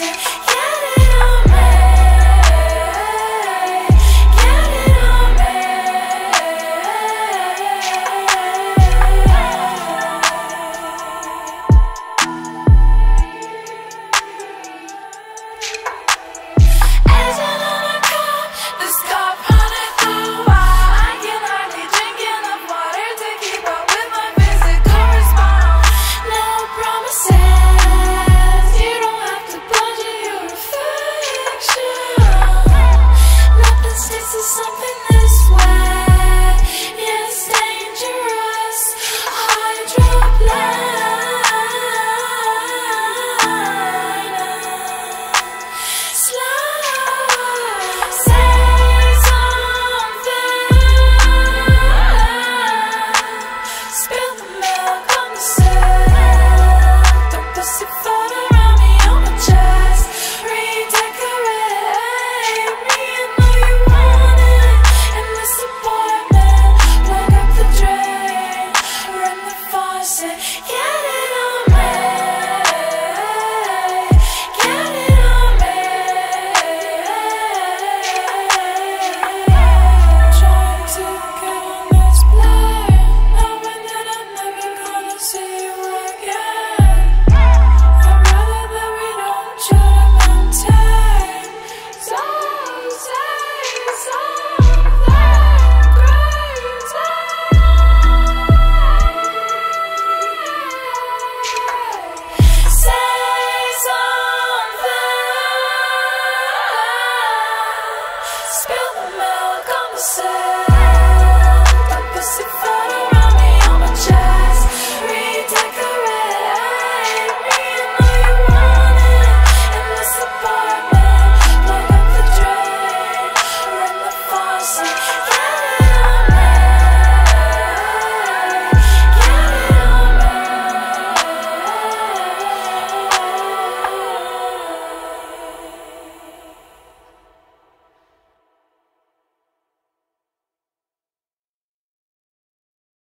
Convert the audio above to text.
say I'm a